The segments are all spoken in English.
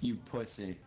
You pussy.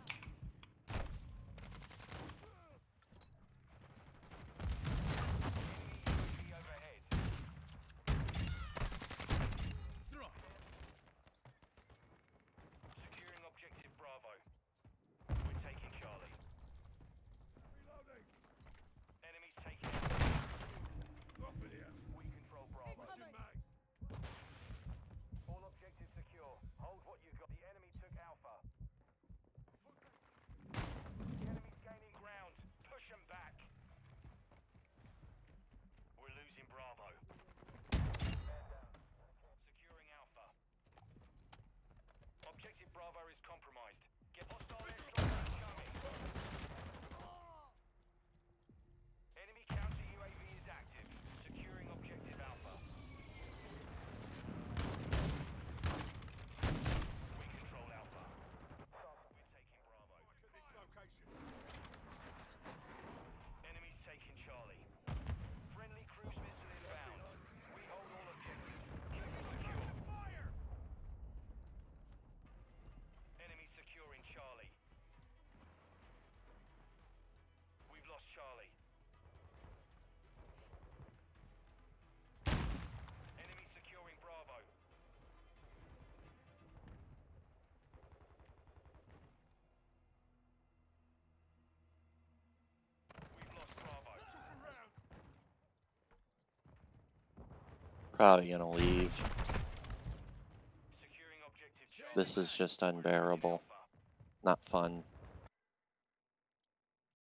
probably gonna leave. This is just unbearable. Not fun.